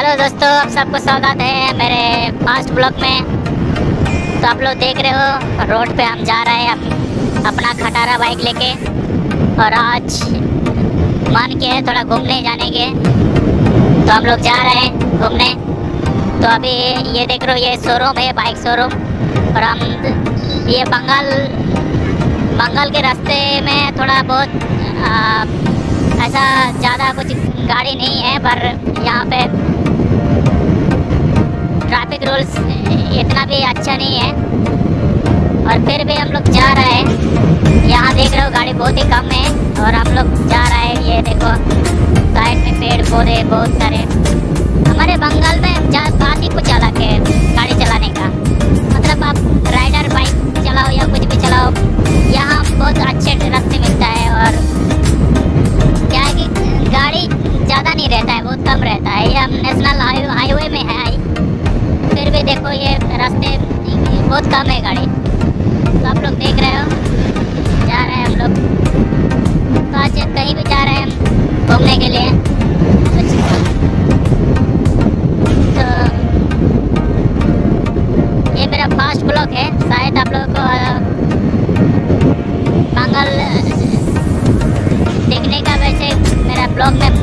Hello दोस्तों आप सबको स्वागत है मेरे फास्ट ब्लॉग में। तो आप लोग देख रहे हो रोड पे हम जा रहे हैं अप, अपना खटारा बाइक लेके। और आज मन के है थोड़ा घूमने जाने के तो हम लोग जा रहे हैं घूमने। तो अभी ये देख रहे हो ये शोरूम है बाइक शोरूम और हम ये बंगाल बंगाल के रास्ते में थोड़ा बहुत आ, ऐसा ज़्यादा कुछ गाड़ी नहीं है पर यहाँ पे ट्रैफ़िक इतना भी अच्छा नहीं है। और फिर भी हम लोग जा रहे हैं। यहाँ देख रहे हो गाड़ी बहुत ही कम है और हम लोग जा रहे हैं। ये देखो, साइड में पेड़ पौधे बहुत सारे हमारे बंगाल में बात ही कुछ अलग है गाड़ी चलाने का। मतलब आप राइडर बाइक चलाओ या कुछ भी चलाओ, यहाँ बहुत अच्छे रास्ते मिलता है और क्या है कि गाड़ी ज़्यादा नहीं रहता है, बहुत कम रहता है। ये हम नेशनल हाईवे में है बहुत कम है गाड़ी। तो आप लोग देख रहे हो, जा रहे हैं हम लोग। तो आज कहीं भी जा रहे हैं घूमने के लिए। तो ये मेरा फास्ट ब्लॉग है। शायद आप लोगों को बंगाल देखने का वैसे मेरा ब्लॉग में